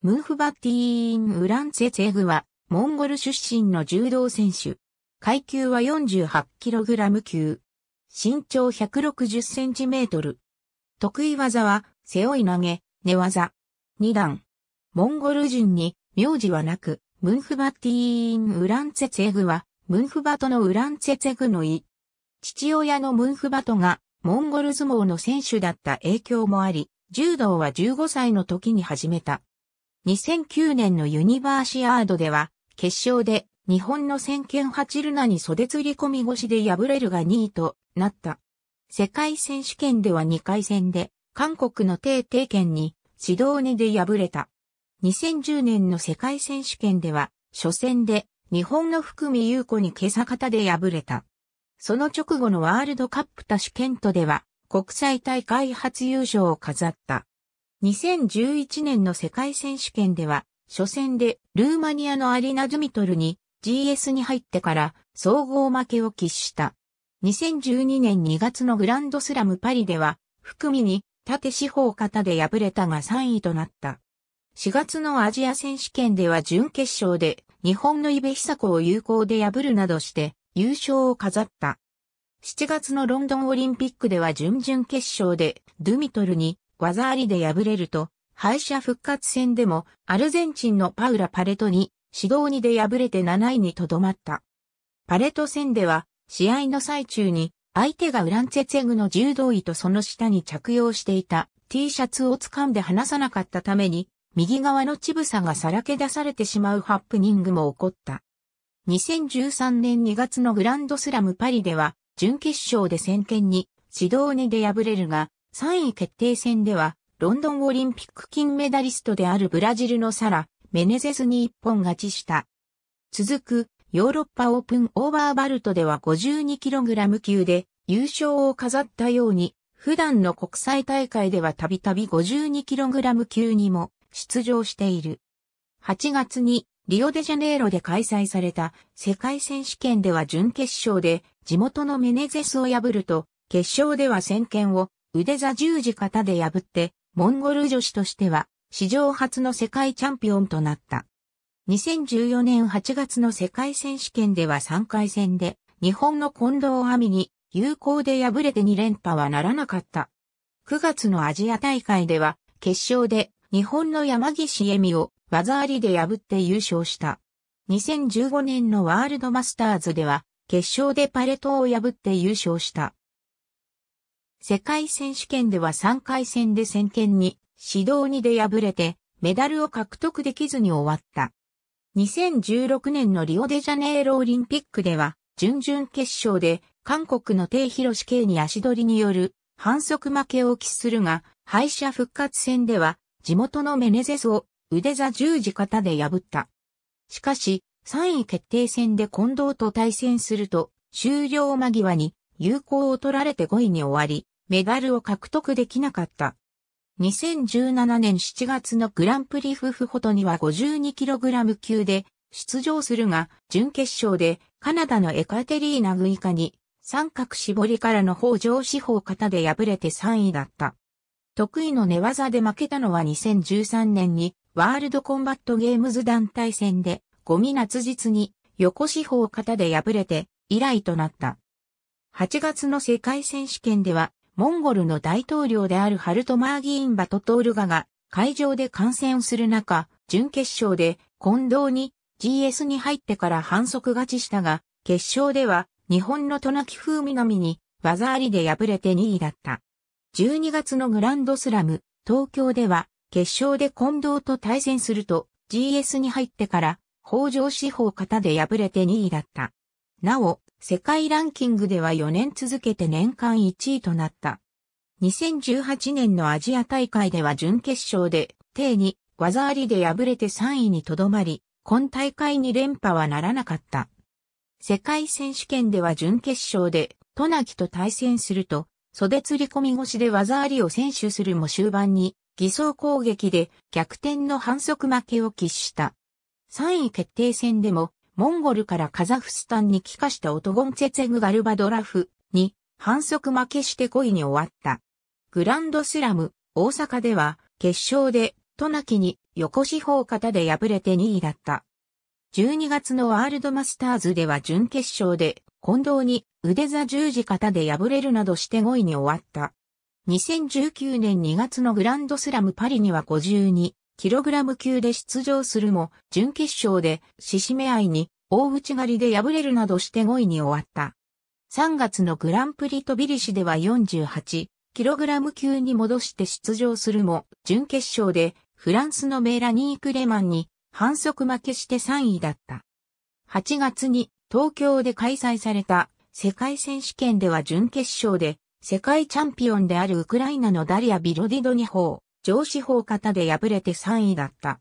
ムンフバッティーン・ウランツェツェグは、モンゴル出身の柔道選手。階級は 48kg 級。身長160センチメートル。得意技は、背負い投げ、寝技。二段。モンゴル人に、名字はなく、ムンフバッティーン・ウランツェツェグは、ムンフバトのウランツェツェグの意。父親のムンフバトが、モンゴル相撲の選手だった影響もあり、柔道は15歳の時に始めた。2009年のユニバーシアードでは、決勝で日本の先見八ルナに袖釣り込み腰で敗れるが2位となった。世界選手権では2回戦で、韓国のテイテイ県に指導2で敗れた。2010年の世界選手権では、初戦で日本の福見優子に今朝方で敗れた。その直後のワールドカップタシュケントでは、国際大会初優勝を飾った。2011年の世界選手権では、初戦でルーマニアのアリナ・ドゥミトルに GS に入ってから総合負けを喫した。2012年2月のグランドスラムパリでは、含みに縦四方型で敗れたが3位となった。4月のアジア選手権では準決勝で日本のイベヒサコを有効で破るなどして優勝を飾った。7月のロンドンオリンピックでは準々決勝でドゥミトルに技ありで敗れると、敗者復活戦でもアルゼンチンのパウラ・パレトに指導2で敗れて7位にとどまった。パレト戦では試合の最中に相手がウランツェツェグの柔道着とその下に着用していた T シャツを掴んで離さなかったために右側の乳房がさらけ出されてしまうハプニングも起こった。2013年2月のグランドスラムパリでは準決勝で先見に指導2で敗れるが3位決定戦では、ロンドンオリンピック金メダリストであるブラジルのサラ・メネゼスに一本勝ちした。続く、ヨーロッパオープンオーバーバルトでは 52kg 級で優勝を飾ったように、普段の国際大会ではたびたび 52kg 級にも出場している。8月にリオデジャネイロで開催された世界選手権では準決勝で地元のメネゼスを破ると、決勝では先見を腕座十字型で破って、モンゴル女子としては、史上初の世界チャンピオンとなった。2014年8月の世界選手権では3回戦で、日本の近藤亜美に有効で敗れて2連覇はならなかった。9月のアジア大会では、決勝で日本の山岸恵美を技ありで破って優勝した。2015年のワールドマスターズでは、決勝でパレトを破って優勝した。世界選手権では3回戦で先見に指導2で敗れてメダルを獲得できずに終わった。2016年のリオデジャネイロオリンピックでは準々決勝で韓国のテイヒロシケイに足取りによる反則負けを期するが敗者復活戦では地元のメネゼスを腕座十字型で破った。しかし3位決定戦で近藤と対戦すると終了間際に有効を取られて5位に終わり、メダルを獲得できなかった。2017年7月のグランプリフフホトには 52kg 級で出場するが、準決勝でカナダのエカテリーナグイカに三角絞りからの北条四方型で敗れて3位だった。得意の寝技で負けたのは2013年にワールドコンバットゲームズ団体戦でゴミ夏日に横四方型で敗れて以来となった。8月の世界選手権では、モンゴルの大統領であるハルトマーギーンバトトールガが会場で観戦をする中、準決勝で近藤に GS に入ってから反則勝ちしたが、決勝では日本のトナキ風南に技ありで敗れて2位だった。12月のグランドスラム、東京では決勝で近藤と対戦すると GS に入ってから北条四方型で敗れて2位だった。なお、世界ランキングでは4年続けて年間1位となった。2018年のアジア大会では準決勝で、定に技ありで敗れて3位にとどまり、今大会に連覇はならなかった。世界選手権では準決勝で、トナキと対戦すると、袖釣り込み腰で技ありを選手するも終盤に、偽装攻撃で逆転の反則負けを喫した。3位決定戦でもモンゴルからカザフスタンに帰化したオトゴンツェツェグガルバドラフに反則負けして5位に終わった。グランドスラム大阪では決勝でトナキに横四方型で敗れて2位だった。12月のワールドマスターズでは準決勝で近藤に腕座十字型で敗れるなどして5位に終わった。2019年2月のグランドスラムパリには52 52kg 級で出場するも、準決勝で獅子目合いに大内刈りで敗れるなどして5位に終わった。3月のグランプリトビリシでは 48kg 級に戻して出場するも、準決勝でフランスのメーラニークレマンに反則負けして3位だった。8月に東京で開催された世界選手権では準決勝で世界チャンピオンであるウクライナのダリア・ビロディドニ法、上司法型で敗れて3位だった。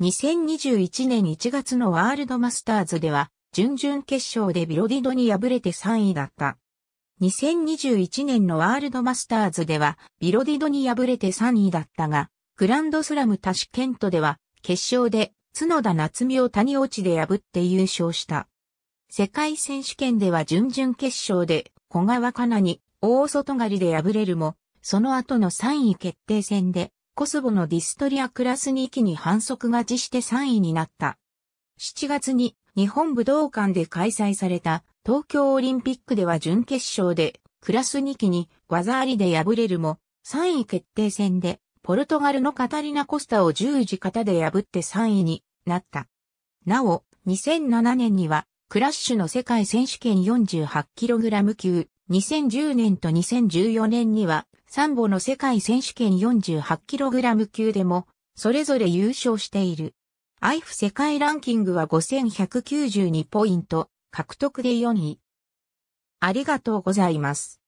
2021年1月のワールドマスターズでは、準々決勝でビロディドに敗れて3位だった。2021年のワールドマスターズでは、ビロディドに敗れて3位だったが、グランドスラムタシケントでは、決勝で角田夏美を谷落ちで破って優勝した。世界選手権では準々決勝で小川かなに大外刈りで敗れるも、その後の3位決定戦で、コスボのディストリアクラス2期に反則勝ちして3位になった。7月に日本武道館で開催された東京オリンピックでは準決勝でクラス2期に技ありで敗れるも、3位決定戦でポルトガルのカタリナ・コスタを十字型で破って3位になった。なお、2007年にはクラッシュの世界選手権 48kg 級2010年と2014年には、サンボの世界選手権 48kg 級でも、それぞれ優勝している。アイフ世界ランキングは5192ポイント、獲得で4位。ありがとうございます。